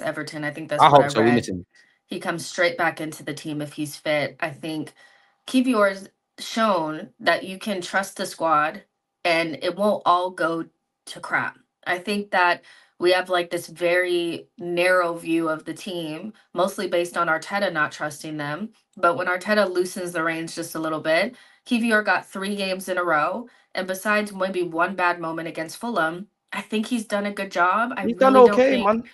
Everton. I think that's I what hope I so. We read. miss him. He comes straight back into the team if he's fit. I think Kiwior's shown that you can trust the squad and it won't all go to crap. I think that we have like this very narrow view of the team, mostly based on Arteta not trusting them. But when Arteta loosens the reins just a little bit, Kiwior got three games in a row. And besides maybe one bad moment against Fulham, I think he's done a good job. I He's really done don't okay, think man.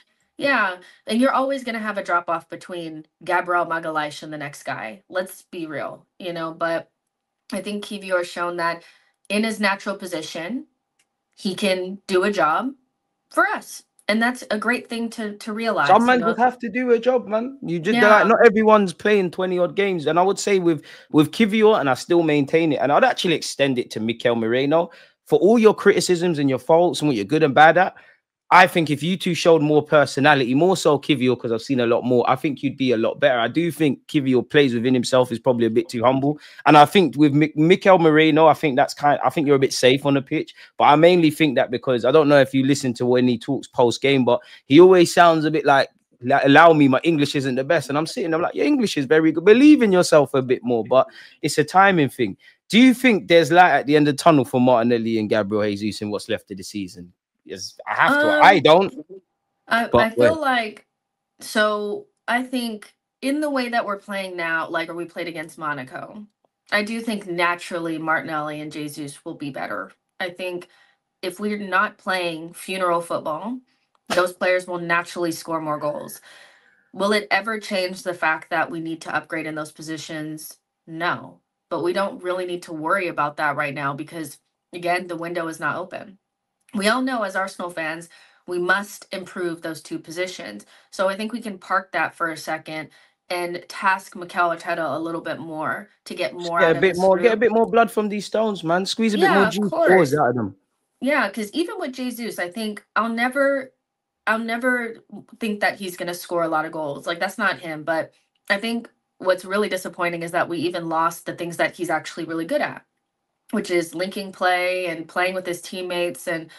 Yeah, and you're always going to have a drop off between Gabriel Magalhaes and the next guy. Let's be real, you know. But I think Kiwior has shown that in his natural position, he can do a job for us, and that's a great thing to to realize. Some you man know? would have to do a job, man. You just Yeah. like not everyone's playing 20 odd games. And I would say with with Kiwior, and I still maintain it, and I'd actually extend it to Mikel Merino for all your criticisms and your faults and what you're good and bad at. I think if you two showed more personality, more so Kiwior, because I've seen a lot more, I think you'd be a lot better. I do think Kiwior plays within himself is probably a bit too humble. And I think with Mi- Mikel Merino, I think that's kind I think you're a bit safe on the pitch. But I mainly think that because I don't know if you listen to when he talks post game, but he always sounds a bit like "La- allow me, my English isn't the best. And I'm sitting, I'm like, your English is very good. Believe in yourself a bit more, but it's a timing thing. Do you think there's light at the end of the tunnel for Martinelli and Gabriel Jesus in what's left of the season? Yes, I have to. Um, I don't. I, I feel when? like so I think in the way that we're playing now, like or we played against Monaco, I do think naturally Martinelli and Jesus will be better. I think if we're not playing funeral football, those players will naturally score more goals. Will it ever change the fact that we need to upgrade in those positions? No. But we don't really need to worry about that right now because again, the window is not open. We all know as Arsenal fans, we must improve those two positions. So I think we can park that for a second and task Mikel Arteta a little bit more to get more Get a bit more, get a bit more blood from these stones, man. Squeeze a bit more juice out of them. Yeah, because even with Jesus, I think I'll never, I'll never think that he's gonna score a lot of goals. Like that's not him. But I think what's really disappointing is that we even lost the things that he's actually really good at, which is linking play and playing with his teammates and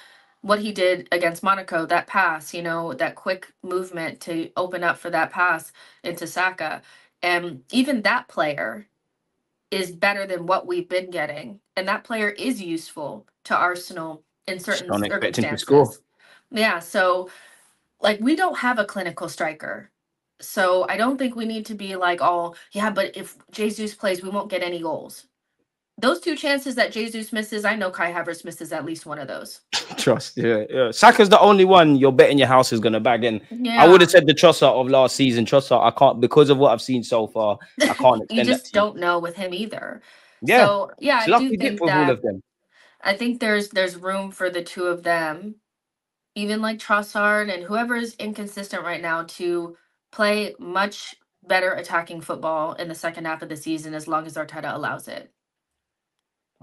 what he did against Monaco, that pass, you know, that quick movement to open up for that pass into Saka. And even that player is better than what we've been getting. And that player is useful to Arsenal in certain circumstances. Yeah, so like we don't have a clinical striker. So I don't think we need to be like, oh, yeah, but if Jesus plays, we won't get any goals. Those two chances that Jesus misses, I know Kai Havertz misses at least one of those. Trust, yeah, yeah. Saka's the only one you're betting your house is gonna bag in. Yeah. I would have said the Trossard of last season. Trossard, I can't because of what I've seen so far. I can't you just don't know with him either. Yeah, So yeah, it's I do think that. I think there's there's room for the two of them, even like Trossard and whoever is inconsistent right now, to play much better attacking football in the second half of the season as long as Arteta allows it.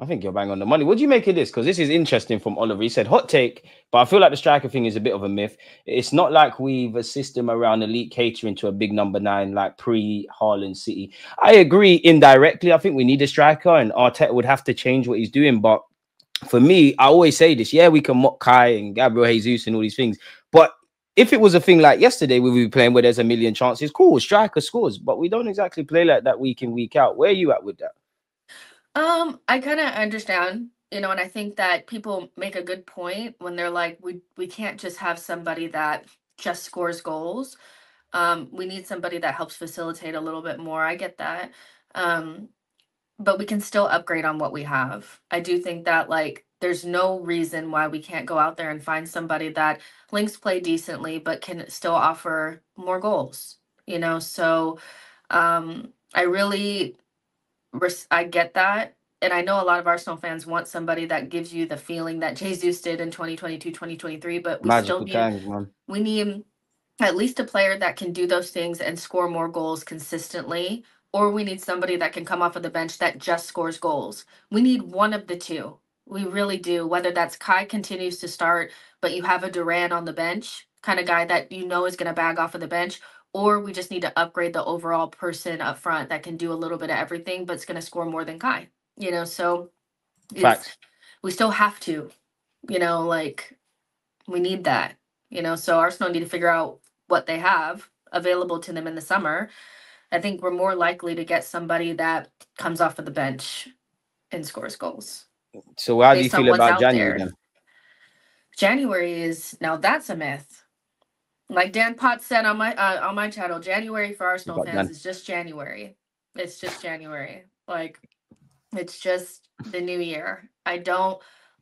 I think you're bang on the money. What do you make of this? Because this is interesting from Oliver. He said hot take, but I feel like the striker thing is a bit of a myth. It's not like we've a system around elite catering to a big number nine like pre Haaland City. I agree indirectly. I think we need a striker, and Arteta would have to change what he's doing. But for me, I always say this: yeah, we can mock Kai and Gabriel Jesus and all these things, but if it was a thing like yesterday, we would be playing where there's a million chances, cool, striker scores, but we don't exactly play like that week in week out. Where are you at with that? Um, I kind of understand, you know, and I think that people make a good point when they're like, we we can't just have somebody that just scores goals. Um, we need somebody that helps facilitate a little bit more. I get that. Um, but we can still upgrade on what we have. I do think that like there's no reason why we can't go out there and find somebody that links play decently but can still offer more goals. You know, so um I really res- I get that. And I know a lot of Arsenal fans want somebody that gives you the feeling that Jesus did in 2022, 2023, but we still need times, we need at least a player that can do those things and score more goals consistently or we need somebody that can come off of the bench that just scores goals. We need one of the two. We really do whether that's kai continues to start but you have a duran on the bench kind of guy that you know is going to bag off of the bench or we just need to upgrade the overall person up front that can do a little bit of everything but's going to score more than kai you know so it's, Facts. we still have to you know like we need that you know so arsenal need to figure out what they have available to them in the summer, I think we're more likely to get somebody that comes off of the bench and scores goals. So how do you based on feel what's about out January there. then? January is now that's a myth. Like Dan Potts said on my uh, on my channel, January for Arsenal fans is just January. It's just January. Like it's just the new year. I don't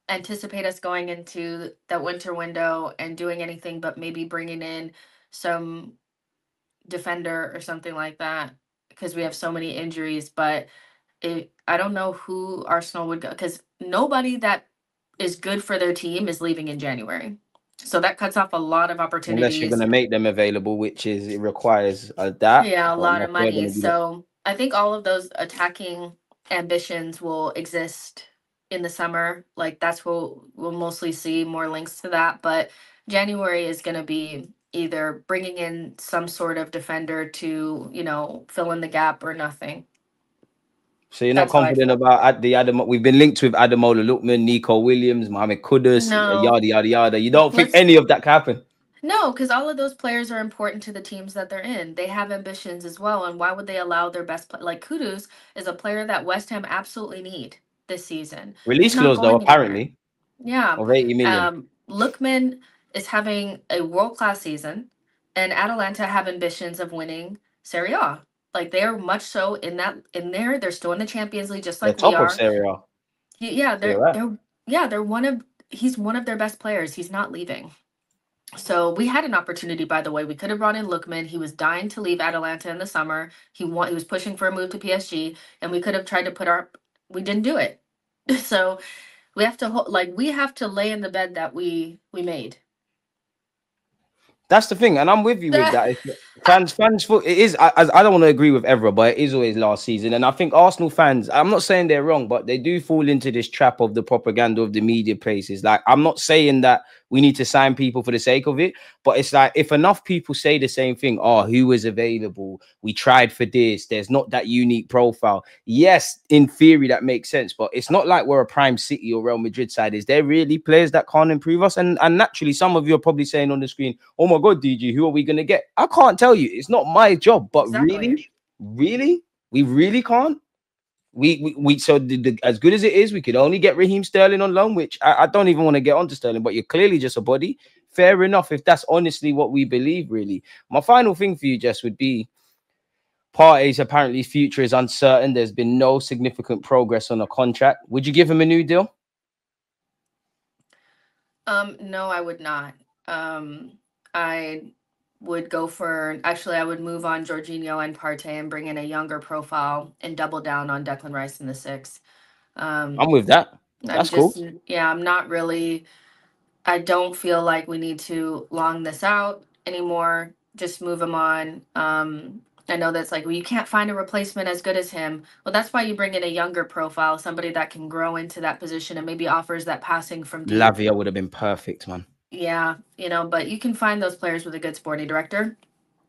anticipate us going into that winter window and doing anything but maybe bringing in some defender or something like that because we have so many injuries. But it, I don't know who Arsenal would go because nobody that is good for their team is leaving in January. So that cuts off a lot of opportunities. Unless you're going to make them available, which is it requires a that. yeah, a lot of not sure they're money. gonna do that. So I think all of those attacking ambitions will exist in the summer. Like that's what we'll mostly see more links to that. But January is going to be either bringing in some sort of defender to, you know, fill in the gap or nothing. So you're not That's how I confident feel. about Ad- the Adam. We've been linked with Ademola Lookman, Nico Williams, Mohamed Kudus, No. yada yada yada. You don't think Let's- any of that can happen? No, because all of those players are important to the teams that they're in. They have ambitions as well, and why would they allow their best play? Like Kudus is a player that West Ham absolutely need this season. Release clause though, apparently Yeah, of 80 million. Um, Lookman is having a world class season, and Atalanta have ambitions of winning Serie A. Like they are much so in that in there. They're still in the Champions League, just They're like we top are. of Serie A. Yeah, they're They're they're yeah they're one of he's one of their best players. He's not leaving. So we had an opportunity, by the way. We could have brought in Lookman. He was dying to leave Atalanta in the summer. He want he was pushing for a move to PSG, and we could have tried to put our. We didn't do it. So we have to hold like we have to lay in the bed that we we made. That's the thing, and I'm with you with that. Fans, fans, for it is. I, I don't want to agree with Evra, but it is always last season, and I think Arsenal fans. I'm not saying they're wrong, but they do fall into this trap of the propaganda of the media places. Like, I'm not saying that we need to sign people for the sake of it, but it's like if enough people say the same thing, oh, who is available? We tried for this. There's not that unique profile. Yes, in theory that makes sense, but it's not like we're a prime City or Real Madrid side. Is there really players that can't improve us? And and naturally, some of you are probably saying on the screen, "Oh my God, DG, who are we gonna get?" I can't tell you. It's not my job, but Exactly. really, really, we really can't. We, we, we so the, the, as good as it is, we could only get Raheem Sterling on loan, which I, I don't even want to get onto Sterling, but you're clearly just a body. Fair enough, if that's honestly what we believe, really. My final thing for you, Jess, would be Partey's apparently future is uncertain. There's been no significant progress on a contract. Would you give him a new deal? Um, no, I would not. Um, I would go for actually I would move on Jorginho and Partey and bring in a younger profile and double down on Declan Rice in the six. Um, I'm with that. That's cool. Yeah, I'm not really. I don't feel like we need to long this out anymore. Just move him on. Um, I know that's like, well, you can't find a replacement as good as him. Well, that's why you bring in a younger profile, somebody that can grow into that position and maybe offers that passing from deep. Lavia would have been perfect, man. Yeah, you know, but you can find those players with a good sporting director,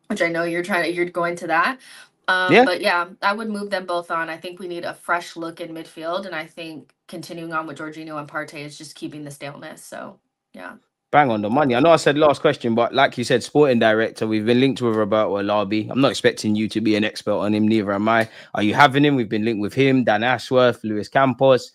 which I know you're trying to, you're going to that. Um, Yeah. But yeah, I would move them both on. I think we need a fresh look in midfield, and I think continuing on with Jorginho and Partey is just keeping the staleness. So yeah, Bang on the money. I know I said last question, but like you said, sporting director, we've been linked with Roberto Olabe. I'm not expecting you to be an expert on him, neither am I. Are you having him? We've been linked with him, Dan Ashworth, Luis Campos.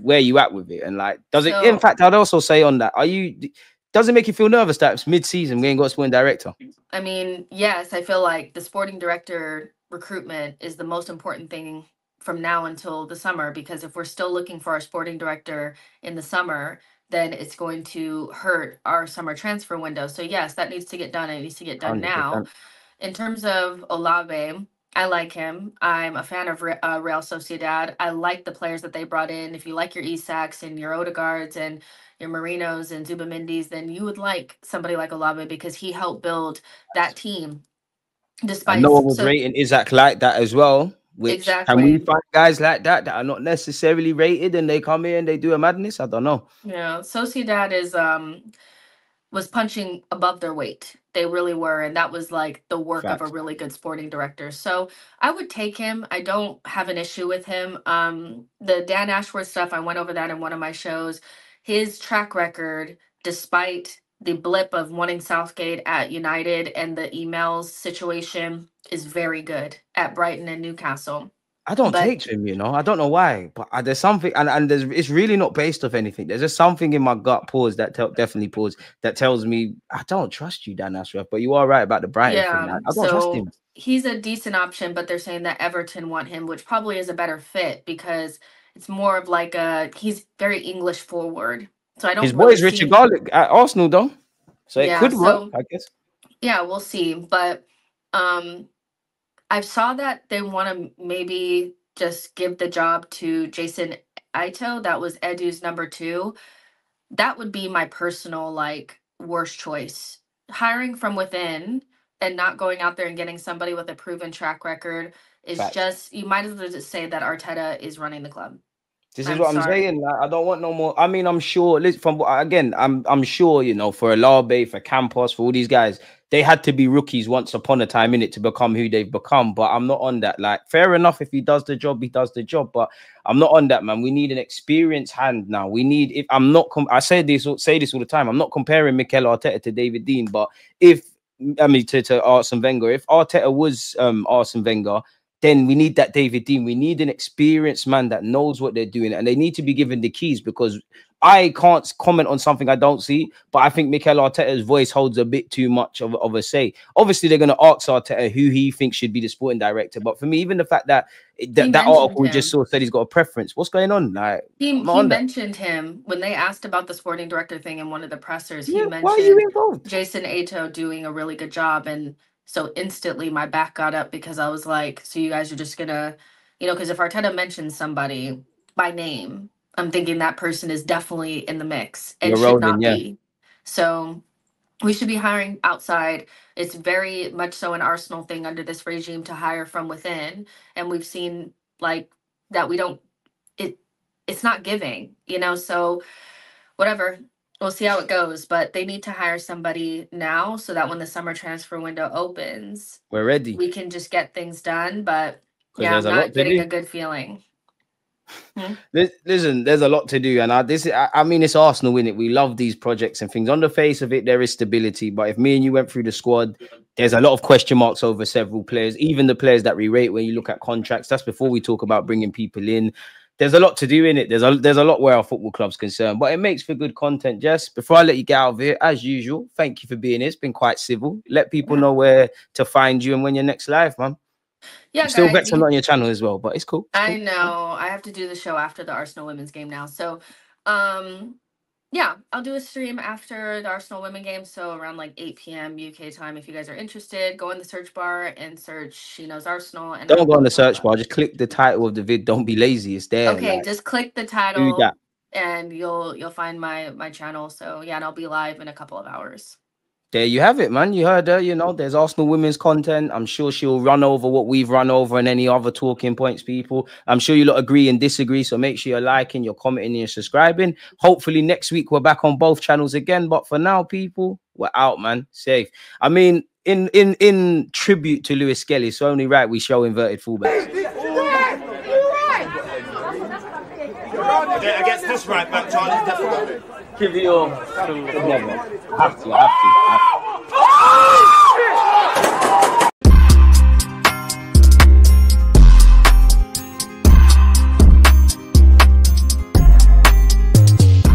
Where you at with it? And like, does it? in So- fact, I'd also say on that, are you? Does it make you feel nervous that it's mid-season we ain't got a sporting director? I mean, yes, I feel like the sporting director recruitment is the most important thing from now until the summer because if we're still looking for our sporting director in the summer, then it's going to hurt our summer transfer window. So yes, that needs to get done. It needs to get done now. 100%. In terms of Olabe, I like him. I'm a fan of uh, Real Sociedad. I like the players that they brought in. If you like your Isaks and your Odegaards and your Merinos and Zubimendis, then you would like somebody like Olabe because he helped build that team. Despite And no one was so- rating Isak like that as well. Which can we find guys like that that are not necessarily rated and they come here and they do a madness? I don't know. Yeah, Sociedad is um was punching above their weight. They really were, and that was like the work of Facts. a really good sporting director. So I would take him. I don't have an issue with him. Um, the Dan Ashworth stuff, I went over that in one of my shows. His track record, despite the blip of wanting Southgate at United and the emails situation is very good at Brighton and Newcastle. I don't But- take him, you know. I don't know why, but uh, there's something, and, and there's it's really not based off anything. There's just something in my gut pause that tell, definitely pause that tells me I don't trust you, Dan Ashworth. But you are right about the Brighton. Yeah, I, I don't trust so- him. He's a decent option, but they're saying that Everton want him, which probably is a better fit because it's more of like a he's very English forward. So I don't. His really boy is Richard Garlick at Arsenal, though, so it Yeah, could work, I guess. Yeah, we'll see. But um I saw that they want to maybe just give the job to Jason Ayto. That was Edu's number two. That would be my personal like worst choice. Hiring from within and not going out there and getting somebody with a proven track record is Facts. just you might as well just say that Arteta is running the club. This is I'm what I'm saying. Like, I don't want no more. I mean, I'm sure. From again, I'm I'm sure you know for Olabe, for Campos, for all these guys, they had to be rookies once upon a time in it to become who they've become. But I'm not on that. Like, fair enough. If he does the job, he does the job. But I'm not on that, man. We need an experienced hand now. We need. If I'm not, com- I say this, say this all the time. I'm not comparing Mikel Arteta to David Dein, but if I mean to, to Arsene Wenger, if Arteta was um Arsene Wenger, then we need that David Dein. We need an experienced man that knows what they're doing, and they need to be given the keys because I can't comment on something I don't see. But I think Mikel Arteta's voice holds a bit too much of, of a say. Obviously, they're going to ask Arteta who he thinks should be the sporting director. But for me, even the fact that that, article we just saw said he's got a preference. What's going on? Like, He, he not on that. mentioned him when they asked about the sporting director thing in one of the pressers. He yeah, mentioned why are you involved? Jason Ayto doing a really good job. And so instantly my back got up because I was like, so you guys are just gonna, you know, because if Arteta mentions somebody by name, I'm thinking that person is definitely in the mix and You're should rolling, not yeah. be. So we should be hiring outside. It's very much so an Arsenal thing under this regime to hire from within. And we've seen like that we don't it it's not giving, you know, so whatever we'll see how it goes but they need to hire somebody now so that when the summer transfer window opens We're ready. we can just get things done but 'Cause yeah i'm there's a lot not to getting do. a good feeling hmm? Lis- Listen, there's a lot to do, and I this I, I mean it's Arsenal in it. We love these projects and things. On the face of it, there is stability, but if me and you went through the squad, there's a lot of question marks over several players, even the players that we rate when you look at contracts. That's before we talk about bringing people in. There's a lot to do in it. There's a there's a lot where our football club's concerned, but it makes for good content. Jess, before I let you get out of here, as usual, thank you for being here. It's been quite civil. Let people know where to find you and when you're next live, man. yeah I'm still guys, vexed I'm you- not on your channel as well, but it's cool. It's i cool. know i have to do the show after the arsenal women's game now so um yeah i'll do a stream after the arsenal women game so around like 8 p.m uk time if you guys are interested go in the search bar and search she knows arsenal and Don't go on the search bar. Just click the title of the vid. Don't be lazy. It's there. okay like, just click the title and you'll you'll find my my channel so yeah and i'll be live in a couple of hours There you have it, man. You heard her. You know, there's Arsenal women's content. I'm sure she'll run over what we've run over and any other talking points, people. I'm sure you'll agree and disagree. So make sure you're liking, you're commenting, you're subscribing. Hopefully, next week we're back on both channels again. But for now, people, we're out, man. Safe. I mean, in in in tribute to Lewis Skelly, it's only right we show inverted fullbacks. Against this right back, Charlie, definitely. Give your have to, have to, have to. Oh!